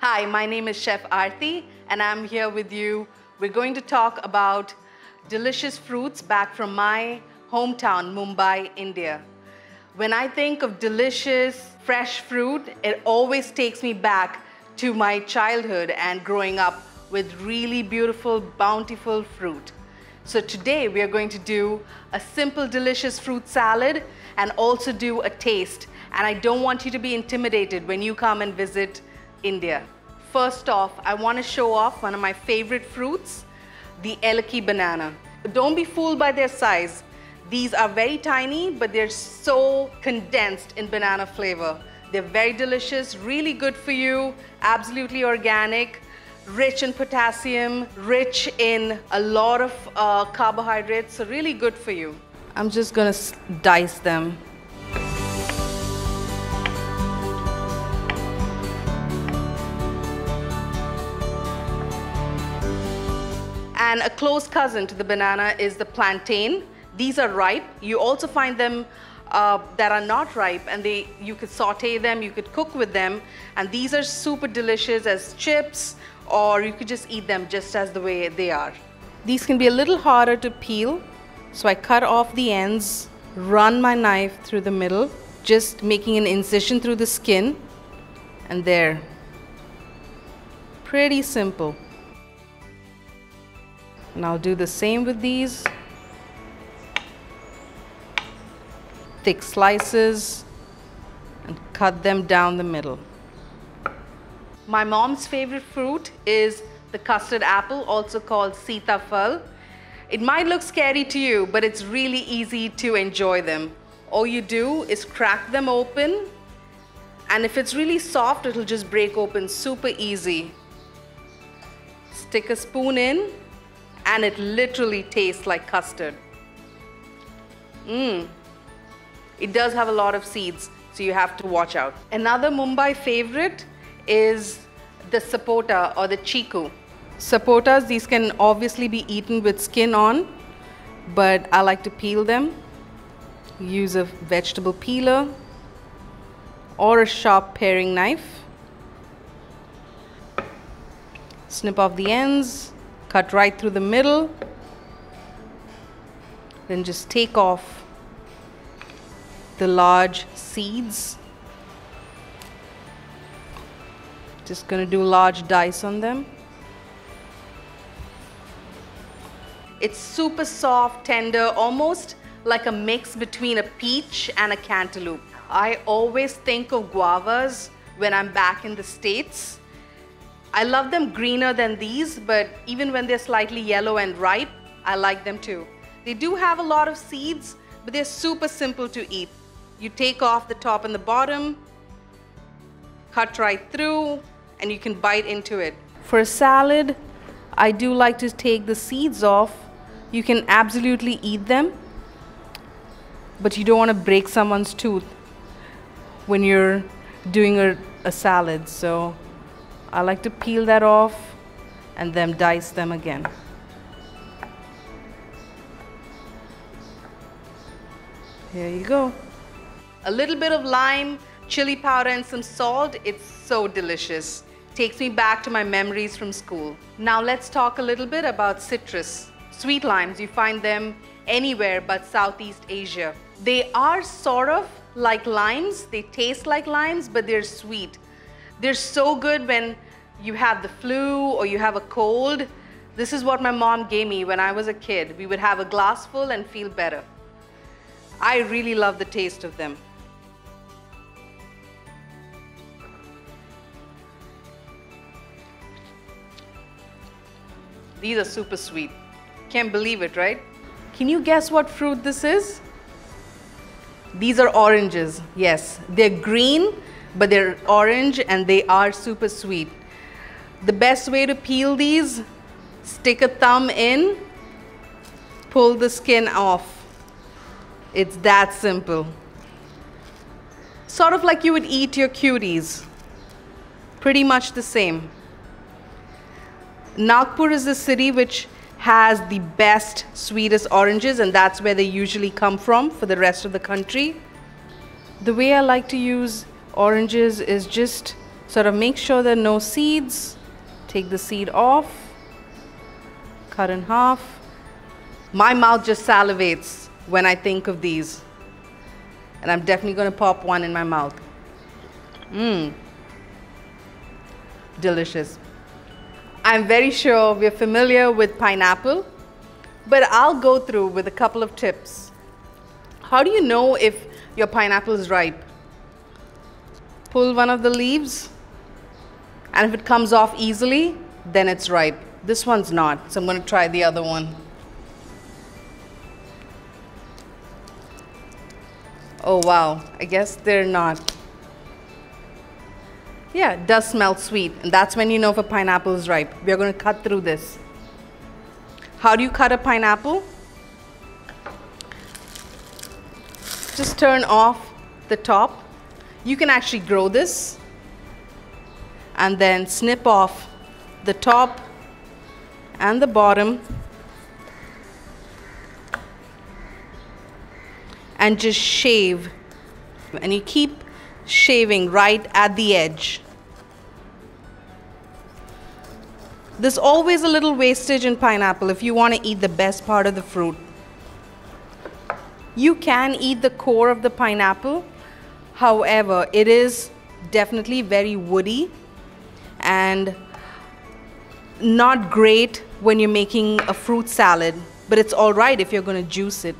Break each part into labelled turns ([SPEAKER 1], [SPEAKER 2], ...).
[SPEAKER 1] Hi, my name is Chef Aarthi, and I'm here with you. We're going to talk about delicious fruits back from my hometown, Mumbai, India. When I think of delicious, fresh fruit, it always takes me back to my childhood and growing up with really beautiful, bountiful fruit. So today we are going to do a simple, delicious fruit salad and also do a taste. And I don't want you to be intimidated when you come and visit India. First off, I want to show off one of my favorite fruits, the Elaki banana. Don't be fooled by their size. These are very tiny, but they're so condensed in banana flavor. They're very delicious, really good for you, absolutely organic, rich in potassium, rich in a lot of uh, carbohydrates, so really good for you. I'm just gonna dice them. And a close cousin to the banana is the plantain. These are ripe. You also find them uh, that are not ripe and they you could saute them, you could cook with them. And these are super delicious as chips or you could just eat them just as the way they are. These can be a little harder to peel. So I cut off the ends, run my knife through the middle, just making an incision through the skin. And there. Pretty simple. I'll do the same with these. Thick slices and cut them down the middle. My mom's favorite fruit is the custard apple, also called sitafal. It might look scary to you, but it's really easy to enjoy them. All you do is crack them open, and if it's really soft, it'll just break open super easy. Stick a spoon in, and it literally tastes like custard. Mmm. It does have a lot of seeds, so you have to watch out. Another Mumbai favorite is the sapota or the chiku. Sapotas, these can obviously be eaten with skin on, but I like to peel them. Use a vegetable peeler or a sharp paring knife. Snip off the ends cut right through the middle then just take off the large seeds. Just to do large dice on them. It's super soft tender almost like a mix between a peach and a cantaloupe. I always think of guavas when I'm back in the States I love them greener than these, but even when they're slightly yellow and ripe, I like them too. They do have a lot of seeds, but they're super simple to eat. You take off the top and the bottom, cut right through, and you can bite into it. For a salad, I do like to take the seeds off. You can absolutely eat them, but you don't want to break someone's tooth when you're doing a, a salad. So I like to peel that off and then dice them again. Here you go. A little bit of lime, chili powder and some salt. It's so delicious. Takes me back to my memories from school. Now let's talk a little bit about citrus. Sweet limes, you find them anywhere but Southeast Asia. They are sort of like limes. They taste like limes, but they're sweet. They're so good when you have the flu or you have a cold. This is what my mom gave me when I was a kid. We would have a glass full and feel better. I really love the taste of them. These are super sweet. Can't believe it, right? Can you guess what fruit this is? These are oranges. Yes, they're green but they're orange and they are super sweet. The best way to peel these, stick a thumb in, pull the skin off. It's that simple. Sort of like you would eat your cuties. Pretty much the same. Nagpur is the city which has the best, sweetest oranges, and that's where they usually come from for the rest of the country. The way I like to use oranges is just Sort of make sure there are no seeds. Take the seed off. Cut in half. My mouth just salivates when I think of these. And I'm definitely going to pop one in my mouth. Mmm. Delicious. I'm very sure we're familiar with pineapple, but I'll go through with a couple of tips. How do you know if your pineapple is ripe? Pull one of the leaves, and if it comes off easily, then it's ripe. This one's not, so I'm going to try the other one. Oh wow, I guess they're not. Yeah, it does smell sweet, and that's when you know if a pineapple is ripe. We're going to cut through this. How do you cut a pineapple? Just turn off the top. You can actually grow this and then snip off the top and the bottom and just shave. And you keep shaving right at the edge. There's always a little wastage in pineapple if you want to eat the best part of the fruit. You can eat the core of the pineapple. However, it is definitely very woody and not great when you're making a fruit salad, but it's all right if you're going to juice it.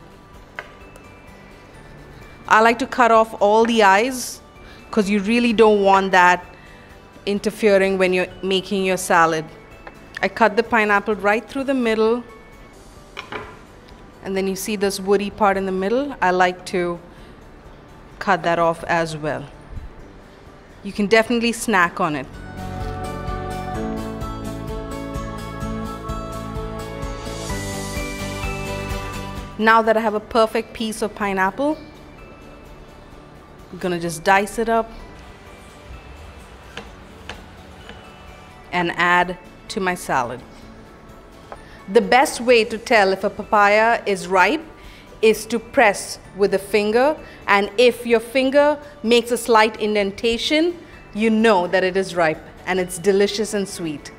[SPEAKER 1] I like to cut off all the eyes because you really don't want that interfering when you're making your salad. I cut the pineapple right through the middle and then you see this woody part in the middle. I like to cut that off as well. You can definitely snack on it. Now that I have a perfect piece of pineapple, I'm gonna just dice it up and add to my salad. The best way to tell if a papaya is ripe is to press with a finger and if your finger makes a slight indentation, you know that it is ripe and it's delicious and sweet.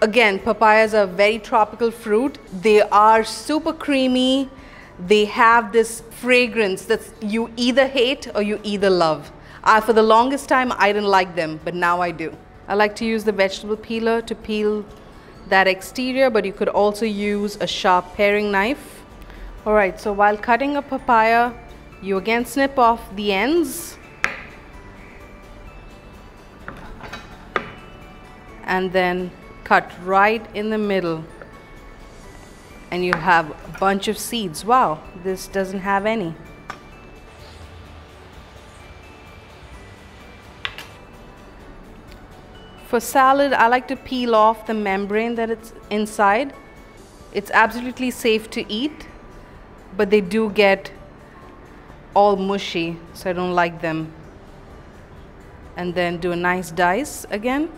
[SPEAKER 1] Again, papayas are very tropical fruit. They are super creamy they have this fragrance that you either hate or you either love. Uh, for the longest time, I didn't like them, but now I do. I like to use the vegetable peeler to peel that exterior, but you could also use a sharp paring knife. All right, so while cutting a papaya, you again snip off the ends. And then cut right in the middle and you have a bunch of seeds. Wow, this doesn't have any. For salad, I like to peel off the membrane that it's inside. It's absolutely safe to eat, but they do get all mushy, so I don't like them. And then do a nice dice again.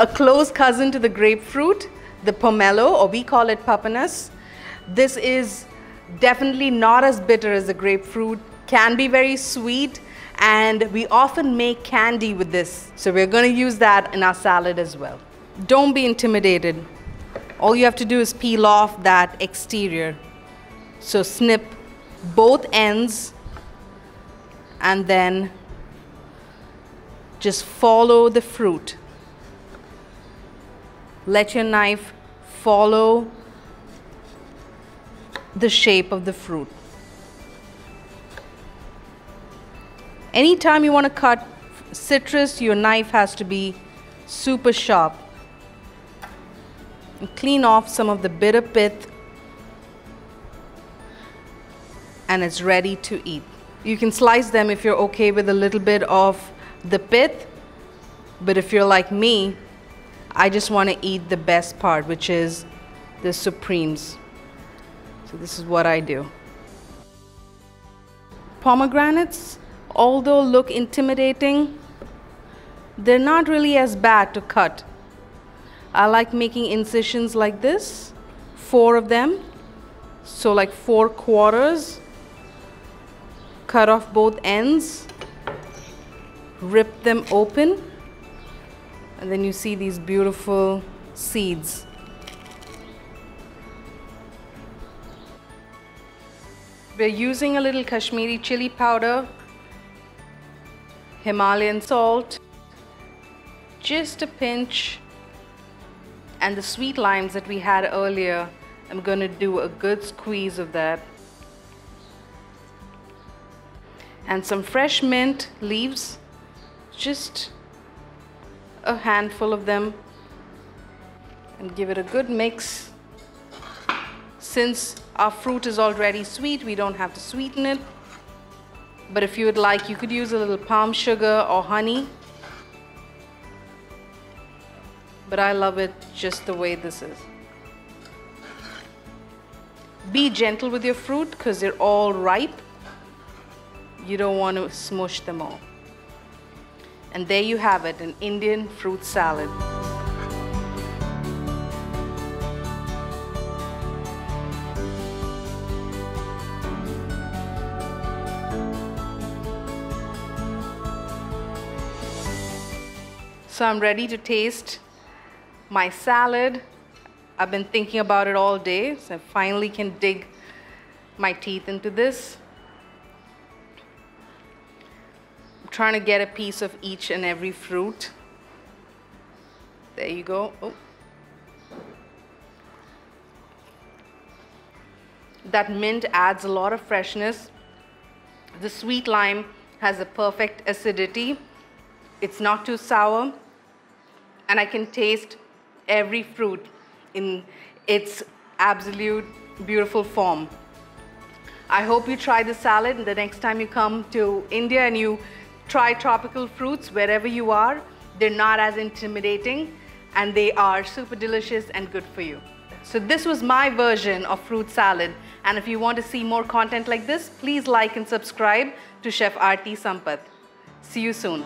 [SPEAKER 1] a close cousin to the grapefruit, the pomelo, or we call it papanas. This is definitely not as bitter as the grapefruit, can be very sweet, and we often make candy with this. So we're going to use that in our salad as well. Don't be intimidated. All you have to do is peel off that exterior. So snip both ends and then just follow the fruit let your knife follow the shape of the fruit. Anytime you want to cut citrus, your knife has to be super sharp. And clean off some of the bitter pith and it's ready to eat. You can slice them if you're okay with a little bit of the pith, but if you're like me, I just want to eat the best part, which is the supremes. So this is what I do. Pomegranates, although look intimidating, they're not really as bad to cut. I like making incisions like this, four of them, So like four quarters. Cut off both ends. Rip them open. And then you see these beautiful seeds. We're using a little Kashmiri chili powder, Himalayan salt, just a pinch, and the sweet limes that we had earlier. I'm going to do a good squeeze of that. And some fresh mint leaves, just a handful of them, and give it a good mix. Since our fruit is already sweet, we don't have to sweeten it. But if you would like, you could use a little palm sugar or honey. But I love it just the way this is. Be gentle with your fruit because they're all ripe. You don't want to smush them all. And there you have it, an Indian fruit salad. So I'm ready to taste my salad. I've been thinking about it all day, so I finally can dig my teeth into this. I'm trying to get a piece of each and every fruit. There you go. Oh. That mint adds a lot of freshness. The sweet lime has a perfect acidity. It's not too sour and I can taste every fruit in its absolute beautiful form. I hope you try the salad the next time you come to India and you try tropical fruits wherever you are. They're not as intimidating and they are super delicious and good for you. So this was my version of fruit salad. And if you want to see more content like this, please like and subscribe to Chef Aarthi Sampath. See you soon.